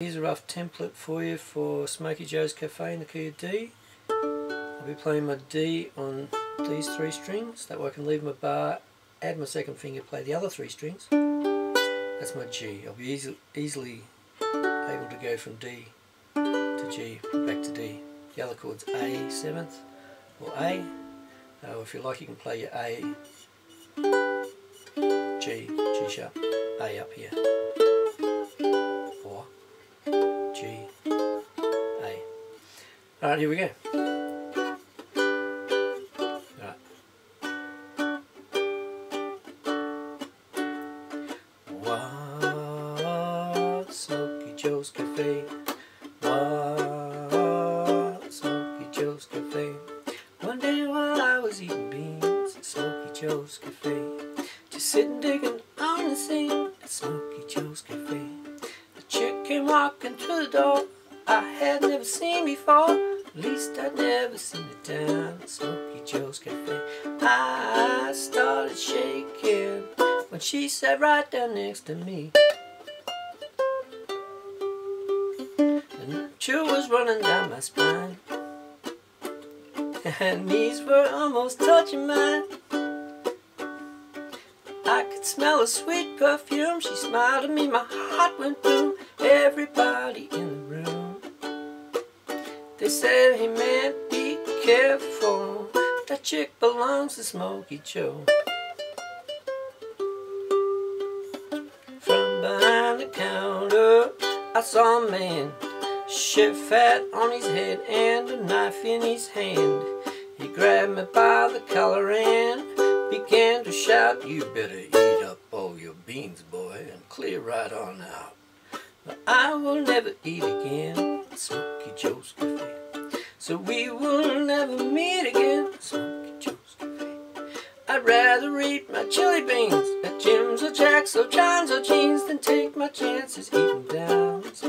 Here's a rough template for you for Smokey Joe's Cafe in the key of D. I'll be playing my D on these three strings, that way I can leave my bar, add my second finger, play the other three strings. That's my G. I'll be easy, easily able to go from D to G, back to D. The other chord's A 7th or A. Uh, if you like you can play your A, G, G sharp, A up here. Alright, here we go. What Smokey Joe's Cafe? What Smokey Joe's Cafe? One day while I was eating beans at Smokey Joe's Cafe, just sitting digging on the scene at Smokey Joe's Cafe, a chick came walking through the door I had never seen before. At least I'd never seen it down at Smokey Joe's Cafe. I started shaking when she sat right down next to me. The chill was running down my spine. Her knees were almost touching mine. I could smell a sweet perfume. She smiled at me, my heart went boom. Said, hey man, be careful. That chick belongs to Smokey Joe. From behind the counter, I saw a man. Chef hat on his head and a knife in his hand. He grabbed me by the collar and began to shout, You better eat up all your beans, boy, and clear right on out. But I will never eat again Smokey Joe's Cafe. So we will never meet again. I'd rather eat my chili beans at Jim's or Jack's or John's or Jeans than take my chances eating downs.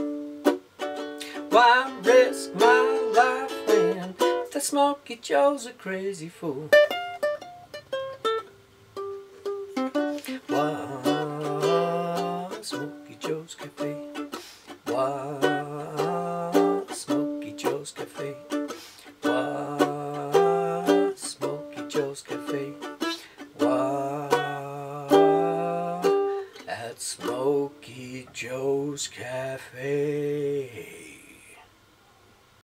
Why risk my life when that Smokey Joe's a crazy fool? Why Smokey Joe's Cafe? Lucky Joe's Cafe.